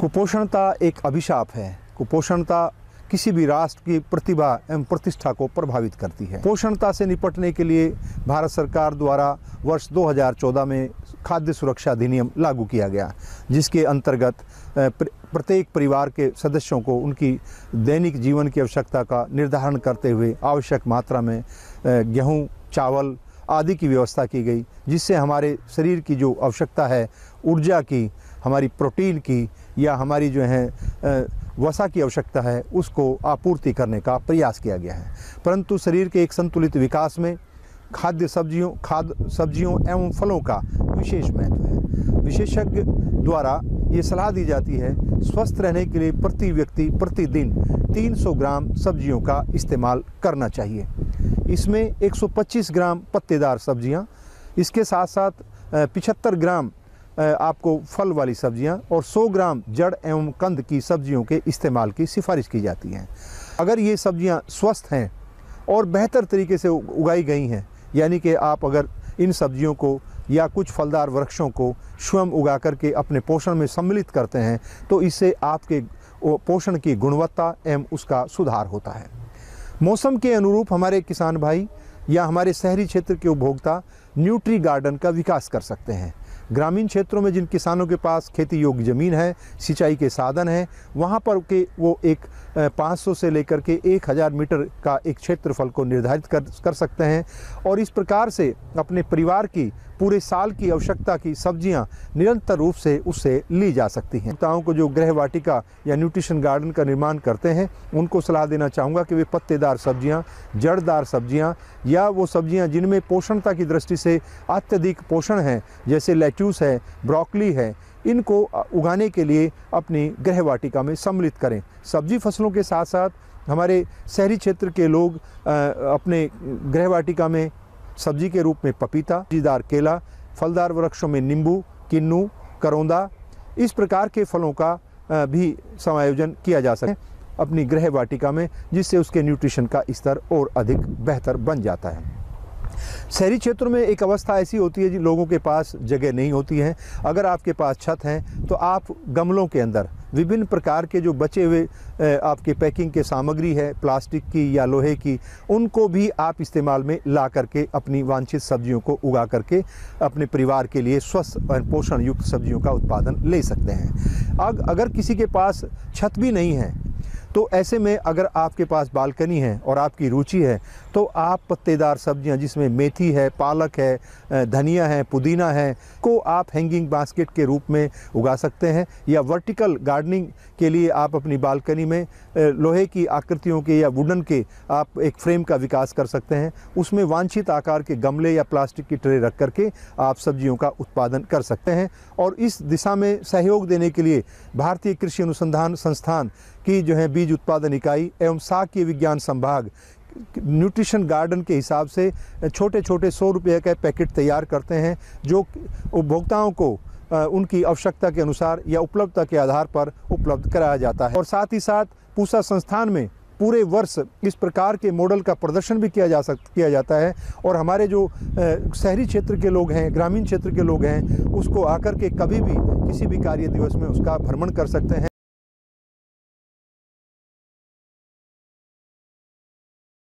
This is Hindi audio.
कुपोषणता एक अभिशाप है। कुपोषणता किसी भी राष्ट्र की प्रतिभा एवं प्रतिष्ठा को प्रभावित करती है। पोषणता से निपटने के लिए भारत सरकार द्वारा वर्ष 2014 में खाद्य सुरक्षा अधिनियम लागू किया गया, जिसके अंतर्गत प्रत्येक परिवार के सदस्यों को उनकी दैनिक जीवन की आवश्यकता का निर्धारण करते हुए आवश्यक मात्रा में गेहूँ, चावल आदि की व्यवस्था की गई, जिससे हमारे शरीर की जो आवश्यकता है, ऊर्जा की, हमारी प्रोटीन की, या हमारी जो है वसा की आवश्यकता है, उसको आपूर्ति करने का प्रयास किया गया है। परंतु शरीर के एक संतुलित विकास में खाद्य सब्जियों खाद्य सब्जियों एवं फलों का विशेष महत्व है। विशेषज्ञ द्वारा ये सलाह दी जाती है, स्वस्थ रहने के लिए प्रति व्यक्ति प्रतिदिन 300 ग्राम सब्जियों का इस्तेमाल करना चाहिए। इसमें 125 ग्राम पत्तेदार सब्ज़ियाँ, इसके साथ साथ पिछहत्तर ग्राम आपको फल वाली सब्ज़ियाँ और 100 ग्राम जड़ एवं कंद की सब्जियों के इस्तेमाल की सिफारिश की जाती हैं। अगर ये सब्ज़ियाँ स्वस्थ हैं और बेहतर तरीके से उगाई गई हैं, यानी कि आप अगर इन सब्जियों को या कुछ फलदार वृक्षों को स्वयं उगा करके अपने पोषण में सम्मिलित करते हैं तो इससे आपके पोषण की गुणवत्ता एवं उसका सुधार होता है। मौसम के अनुरूप हमारे किसान भाई या हमारे शहरी क्षेत्र के उपभोक्ता न्यूट्री गार्डन का विकास कर सकते हैं। ग्रामीण क्षेत्रों में जिन किसानों के पास खेती योग्य ज़मीन है, सिंचाई के साधन हैं, वहाँ पर के वो एक 500 से लेकर के 1000 मीटर का एक क्षेत्रफल को निर्धारित कर कर सकते हैं और इस प्रकार से अपने परिवार की पूरे साल की आवश्यकता की सब्ज़ियाँ निरंतर रूप से उससे ली जा सकती हैं। ताओं को जो गृह वाटिका या न्यूट्रिशन गार्डन का निर्माण करते हैं, उनको सलाह देना चाहूँगा कि वे पत्तेदार सब्ज़ियाँ, जड़दार सब्ज़ियाँ या वो सब्ज़ियाँ जिनमें पोषणता की दृष्टि से अत्यधिक पोषण है, जैसे लेट्यूस है, ब्रॉकली है, इनको उगाने के लिए अपनी गृह वाटिका में सम्मिलित करें। सब्ज़ी फ़सलों के साथ साथ हमारे शहरी क्षेत्र के लोग अपने गृह वाटिका में सब्ज़ी के रूप में पपीता जीदार केला, फलदार वृक्षों में नींबू, किन्नू, करौंदा, इस प्रकार के फलों का भी समायोजन किया जा सके अपनी गृह वाटिका में, जिससे उसके न्यूट्रिशन का स्तर और अधिक बेहतर बन जाता है। शहरी क्षेत्रों में एक अवस्था ऐसी होती है जिन लोगों के पास जगह नहीं होती है। अगर आपके पास छत हैं तो आप गमलों के अंदर, विभिन्न प्रकार के जो बचे हुए आपके पैकिंग के सामग्री है, प्लास्टिक की या लोहे की, उनको भी आप इस्तेमाल में ला करके अपनी वांछित सब्जियों को उगा करके अपने परिवार के लिए स्वस्थ और पोषण युक्त सब्जियों का उत्पादन ले सकते हैं। अगर किसी के पास छत भी नहीं है तो ऐसे में अगर आपके पास बालकनी है और आपकी रुचि है तो आप पत्तेदार सब्ज़ियाँ जिसमें मेथी है, पालक है धनिया है, पुदीना है, को आप हैंगिंग बास्केट के रूप में उगा सकते हैं या वर्टिकल गार्डनिंग के लिए आप अपनी बालकनी में लोहे की आकृतियों के या वुडन के आप एक फ्रेम का विकास कर सकते हैं। उसमें वांछित आकार के गमले या प्लास्टिक की ट्रे रख करके आप सब्जियों का उत्पादन कर सकते हैं। और इस दिशा में सहयोग देने के लिए भारतीय कृषि अनुसंधान संस्थान की जो है बीज उत्पादन इकाई एवं साक्य विज्ञान संभाग न्यूट्रिशन गार्डन के हिसाब से छोटे छोटे सौ रुपये का पैकेट तैयार करते हैं, जो उपभोक्ताओं को उनकी आवश्यकता के अनुसार या उपलब्धता के आधार पर उपलब्ध कराया जाता है। और साथ ही साथ पूसा संस्थान में पूरे वर्ष इस प्रकार के मॉडल का प्रदर्शन भी किया जा सक, किया जाता है। और हमारे जो शहरी क्षेत्र के लोग हैं, ग्रामीण क्षेत्र के लोग हैं, उसको आकर के कभी भी किसी भी कार्य दिवस में उसका भ्रमण कर सकते हैं।